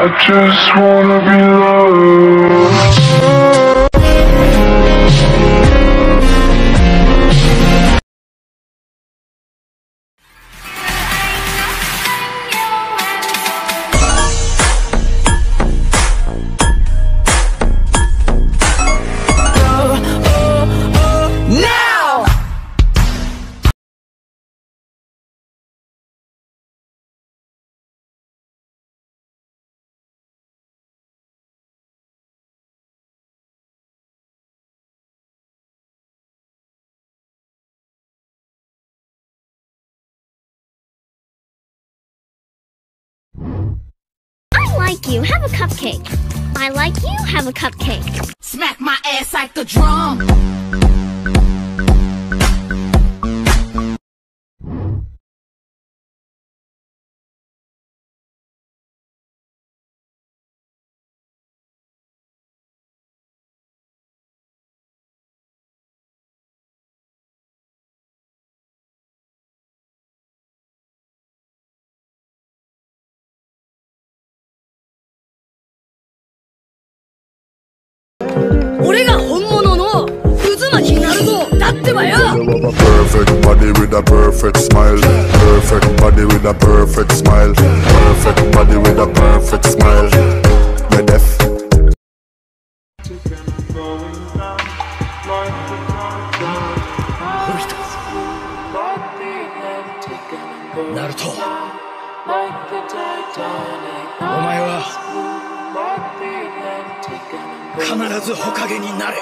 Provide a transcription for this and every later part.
I just wanna be loved. Like you. Have a cupcake. I like you. Have a cupcake. Smack my ass like the drum. body with a perfect smile. Perfect body with a perfect smile. Perfect body with a perfect smile. You're deaf. ナルトお前は必ず火影になれ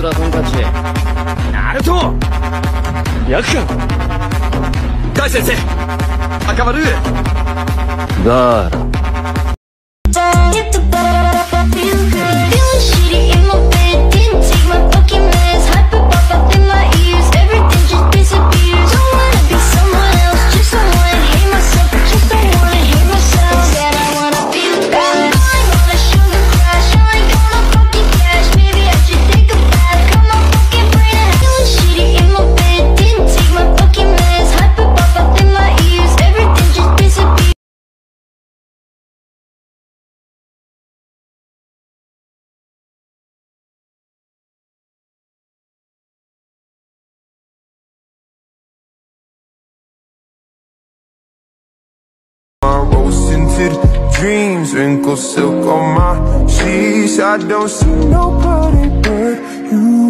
スラトンナルト！ヤク大先生！赤丸！ガーラ lucid dreams Wrinkle silk on my sheets I don't see nobody but you.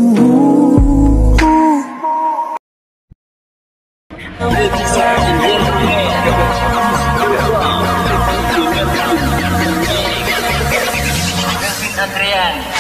Adrián.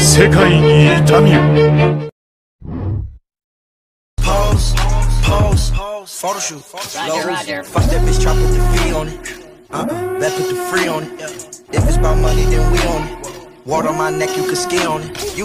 世界に痛みを Pose, pose, photo shoot. Roger, Roger. Fuck that bitch, try put the fee on it. Uh-uh, that put the free on it. If it's about money, then we on it. Water on my neck, you can ski on it. You